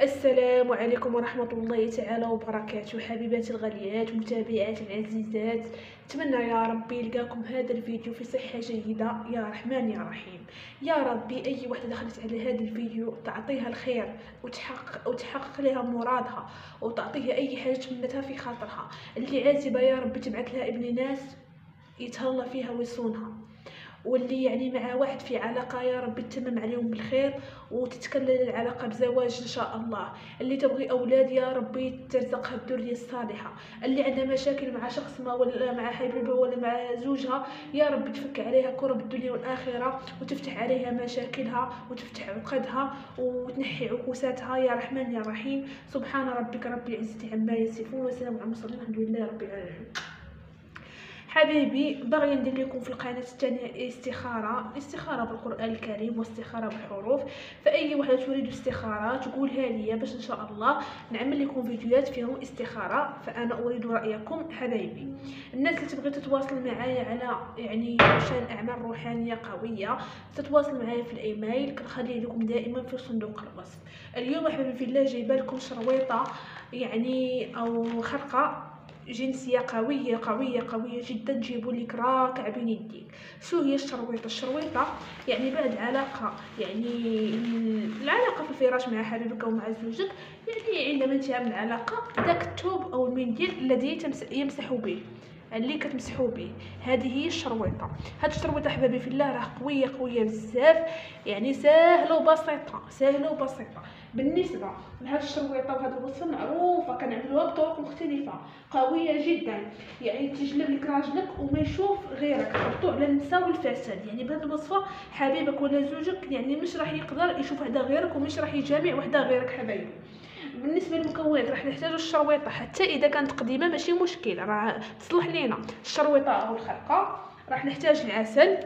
السلام عليكم ورحمة الله تعالى وبركاته حبيباتي الغاليات متابعاتي العزيزات. نتمنى يا ربي يلقاكم هذا الفيديو في صحة جيدة. يا رحمن يا رحيم. يا ربي أي وحدة دخلت على هذا الفيديو تعطيها الخير وتحقق وتحقق لها مرادها وتعطيها أي حاجة تمنتها في خاطرها. اللي عازبة يا ربي تبعث لها ابن ناس يتهلا فيها ويصونها. واللي يعني مع واحد في علاقة يا ربي تتمم عليهم بالخير وتتكلل العلاقة بزواج إن شاء الله. اللي تبغي أولاد يا ربي ترزقها الذرية الصالحة. اللي عندها مشاكل مع شخص ما ولا مع حبيبها ولا مع زوجها يا ربي تفك عليها كرب الدنيا والآخرة وتفتح عليها مشاكلها وتفتح عقدها وتنحي عكوساتها. يا رحمن يا رحيم. سبحان ربك رب العزة عما يصفون وسلام على المرسلين. الحمد لله رب العالمين. حبيبي باغي ندير لكم في القناة الثانية استخارة استخارة بالقرآن الكريم واستخارة بالحروف. فأي وحده تريد استخارة تقولها لي باش إن شاء الله نعمل لكم فيديوهات فيهم استخارة. فأنا أريد رأيكم حبايبي. الناس اللي تبغي تتواصل معايا على يعني شان أعمال روحانية قوية تتواصل معايا في الإيميل كنخلي لكم دائما في صندوق الوصف. اليوم حبايبي في الله جايبه لكم شرويطة يعني أو خرقة. جنسية قوية قوية قوية جدا تجيبوا لك راكع بين يديك. شو هي الشرويطة؟ الشرويطة يعني بعد العلاقه يعني العلاقة في الفراش مع حبيبك أو مع زوجك يعني عندما انتهاء من داك الثوب أو المنديل الذي يمسح به. اللي كتمسحوا به. هذه هي الشرويطة. هاد الشرويطة حبابي في الله راه قوية قوية بزاف يعني ساهلة وبسيطة ساهلة وبسيطة. بالنسبة لهاد الشرويطة وهاد الوصفه معروفة كنعملوها بطرق مختلفة قوية جدا. يعني تجلب لك راجلك وما يشوف غيرك. حطوا على النساء والفساد. يعني بهاد الوصفة حبيبك ولا زوجك يعني مش راح يقدر يشوف وحده غيرك ومش راح يجامع وحده غيرك حبايبي بالنسبة للمكونات راح نحتاجو الشرويطة حتى إذا كانت قديمة ماشي مشكل راه تصلح لينا. الشرويطة أو الخرقه راح نحتاج العسل.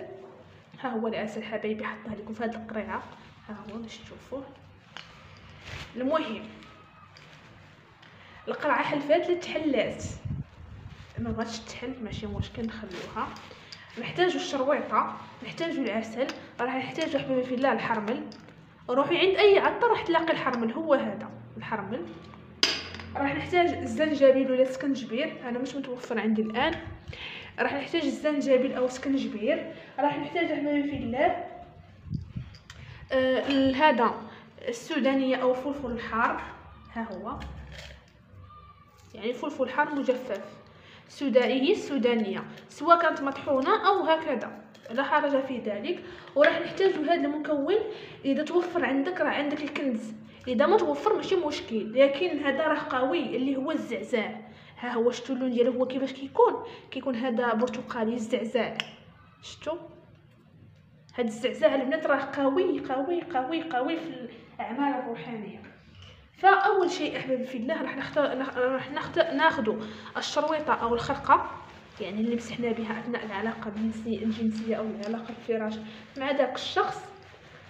ها هو العسل حبايبي حطها لكم في هذه القريعة. ها هو باش تشوفوه. المهم القرعة حلفات لتحلات ما بغاتش تحل ماشي مشكل نخلوها نحتاجو الشرويطة نحتاجو العسل. راح نحتاجو حبيبي في الله الحرمل. روحي عند أي عطار راح تلاقي الحرمل هو هذا. الحرمل راح نحتاج الزنجبيل ولا سكنجبير أنا مش متوفر عندي الآن. راح نحتاج الزنجبيل أو سكنجبير راح نحتاج حبايبي في آه هذا السودانية أو الفلفل الحار. ها هو. يعني فلفل حار مجفف. سوداني هي السودانيه سواء كانت مطحونة أو هكذا. لا حرج في ذلك. وراح نحتاج هذا المكون. إذا توفر عندك راه عندك الكنز. إذا ما توفر ماشي مشكل لكن هذا راه قوي اللي هو الزعزع. ها هو شتو اللون ديالو هو كيفاش كيكون؟ كيكون هذا برتقالي الزعزع. شتو هاد الزعزع البنات راه قوي قوي قوي قوي في الأعمال الروحانية. فأول شيء احبابي في الله راح نختار راح نختار ناخذ الشرويطة أو الخرقة يعني اللي مسحنا بها أثناء العلاقة الجنسية أو العلاقة الفراش مع ذاك الشخص.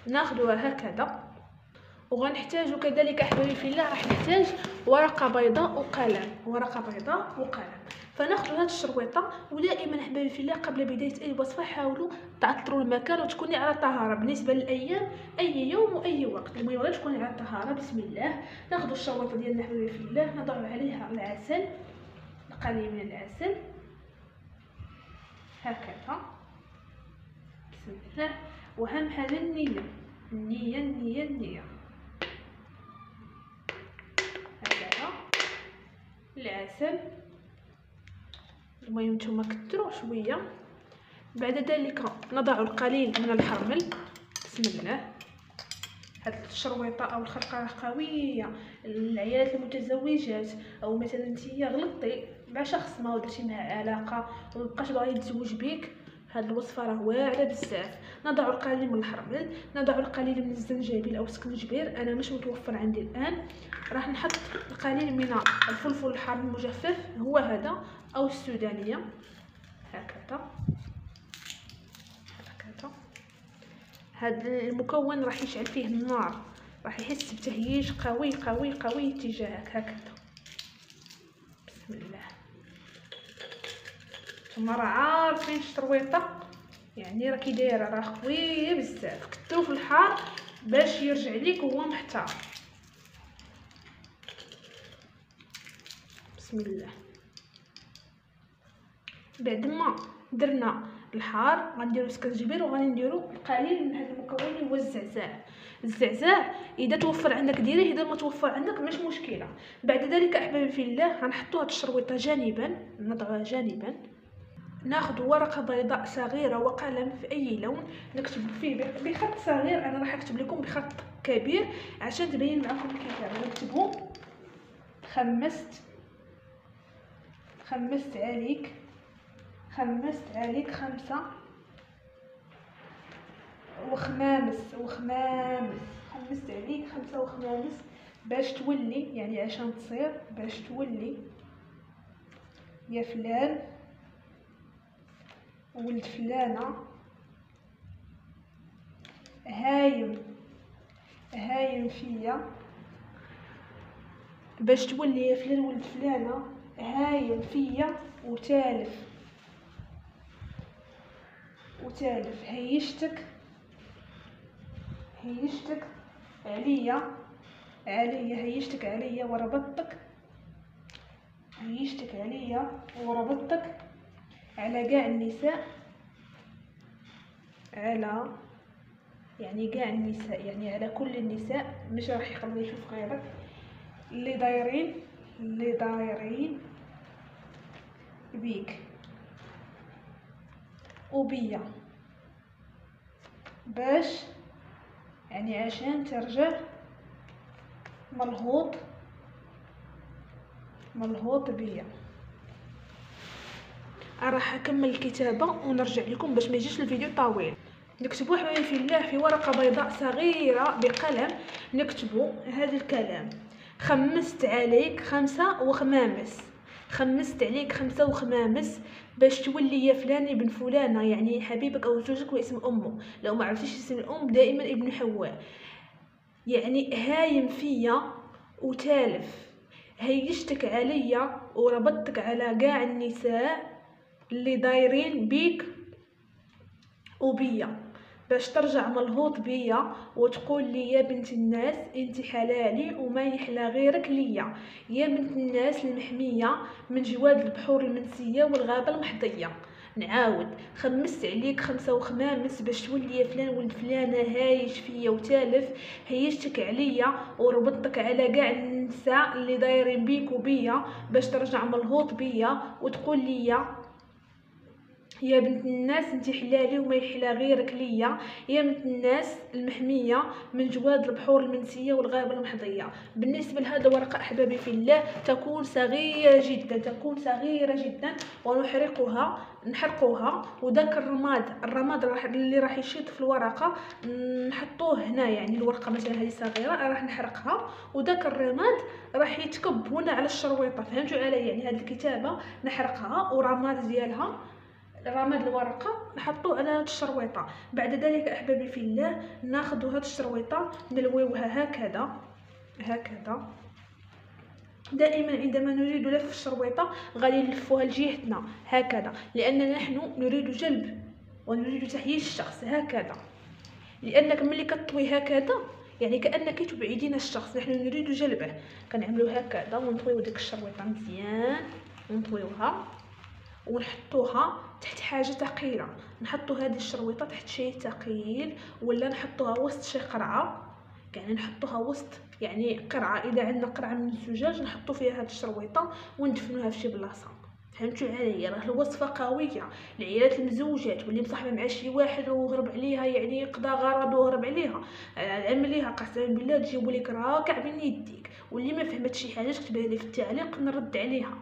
ناخذها هكذا. وغنحتاج كذلك أحبابي في الله راح نحتاج ورقة بيضاء وقلم. ورقة بيضاء وقلم. فناخذ هذه الشرويطة ودائما أحبابي في الله قبل بداية أي وصفة حاولوا تعطروا المكان وتكوني على طهارة. بالنسبة للأيام أي يوم وأي وقت. المهم غير تكوني على طهارة. بسم الله. ناخذ الشرويطة ديالنا أحبابي في الله نضع عليها العسل القليل من العسل. هكذا. بسم الله. واهم حاجة النية. النية النية النية. العسل. المهم نتوما كثروا شوية. بعد ذلك نضع القليل من الحرمل. بسم الله. هاد الشرويطة أو الخرقة قوية. العيالات المتزوجات. أو مثلا نتيا غلطتي مع شخص ما درتي معاه علاقة. ومبقاش باغي يتزوج بيك. هاد الوصفة راه واعرة بزاف. نضع القليل من الحرمل نضع القليل من الزنجبيل أو سكنجبير أنا مش متوفر عندي الآن. راح نحط القليل من الفلفل الحار المجفف هو هذا أو السودانية. هكذا. هكذا. هذا المكون راح يشعل فيه النار. راح يحس بتهييج قوي قوي قوي تجاهك. هكذا بسم الله نتوما راه عارفين الشرويطه يعني راه كي دايرة راه قويه بزاف. كثروا في الحار باش يرجع ليك وهو محتار. بسم الله. بعد ما درنا الحار غنديرو سكنجبير وغادي نديرو القليل من هذا المكون اللي هو الزعزاع الزعزاع إذا توفر عندك ديريه إذا ما توفر عندك مش مشكلة. بعد ذلك أحبابي في الله غنحطو هاد الشرويطة جانبا نضعها جانبا. ناخذ ورقة بيضاء صغيرة وقلم في أي لون نكتب فيه بخط صغير. أنا راح أكتب لكم بخط كبير عشان تبين معكم الكتابه نكتبو خمست. خمست عليك. خمست عليك خمسة. وخمامس. وخمامس. خمست عليك خمسة وخمامس. باش تولي يعني عشان تصير باش تولي. يا فلان. ولد فلانة. هايم هايم فيا. باش تولي يا فلان ولد فلانة هايم فيا وتالف. وتالف. هيشتك هيشتك عليا عليا. هيشتك عليا وربطتك. هيشتك عليا وربطتك. على كاع النساء على يعني كاع النساء يعني على كل النساء. مش راح يخلي يشوف غيرك. اللي دايرين اللي دايرين بيك. وبيا باش يعني عشان ترجع ملهوط ملهوط بيا. راح أكمل الكتابة ونرجع لكم باش ما يجيش الفيديو طويل. نكتبوا حبايبي في الله في ورقة بيضاء صغيرة بقلم نكتبوا هذا الكلام. خمست عليك خمسة وخمامس. خمست عليك خمسة وخمامس باش تولي يا فلان ابن فلانة يعني حبيبك أو زوجك واسم أمه. لو ما عرفتيش اسم الأم دائما ابن حواء. يعني هايم فيا وتالف. هيجتك عليا وربطتك على قاع النساء اللي دايرين بيك وبيا باش ترجع ملهوط بيا وتقول لي يا بنت الناس انت حلالي وما يحلى غيرك ليا. يا بنت الناس المحمية من جواد البحور المنسية والغابة المحضية. نعاود خمست عليك خمسة وخمامس باش تولي فلان ولد فلانة هايش فيا وتالف هيشتك عليا وربطتك على كاع النساء اللي دايرين بيك وبيا باش ترجع ملهوط بيا وتقول لي يا بنت الناس انت حلالي وما يحلى غيرك ليا. يا بنت الناس المحمية من جواد البحور المنسية والغابة المحظيه بالنسبة لهذا ورقة أحبابي في الله تكون صغيرة جدا تكون صغيرة جدا ونحرقها نحرقوها. وداك الرماد الرماد اللي راح يشيط في الورقة نحطوه هنا يعني الورقة مثلا هذه صغيرة راح نحرقها. وداك الرماد راح يتكب هنا على الشرويطة. فهمتوا علي يعني؟ هذه الكتابة نحرقها ورماد ديالها رماد الورقة نحطوه على هاد الشرويطة. بعد ذلك أحبابي في الله ناخذ هاد الشرويطة نلويوها هكذا هكذا. دائما عندما نريد لف الشرويطة غادي نلفوها لجهتنا هكذا. لأننا نحن نريد جلب ونريد تحييش الشخص هكذا. لأنك ملي كطوي هكذا يعني كأنك تبعدين الشخص نحن نريد جلبه. كنعملو هكذا ونطويو ديك الشرويطة مزيان ونطويوها. ونحطوها تحت حاجة ثقيله نحطو هذه الشرويطة تحت شيء ثقيل ولا نحطوها وسط شي قرعة. يعني نحطوها وسط يعني قرعة. إذا عندنا قرعة من الزجاج نحطو فيها هذه الشرويطة وندفنوها في شي بلاصة. فهمتوا عليا؟ راه الوصفة قوية. العيالات المزوجات واللي مصاحبة مع شي واحد وهرب عليها يعني قضى غرض وهرب عليها. عمليها قسما بالله تجيبوا لك راكع من يديك. واللي ما فهمت شي حاجة تكتبها لي في التعليق نرد عليها.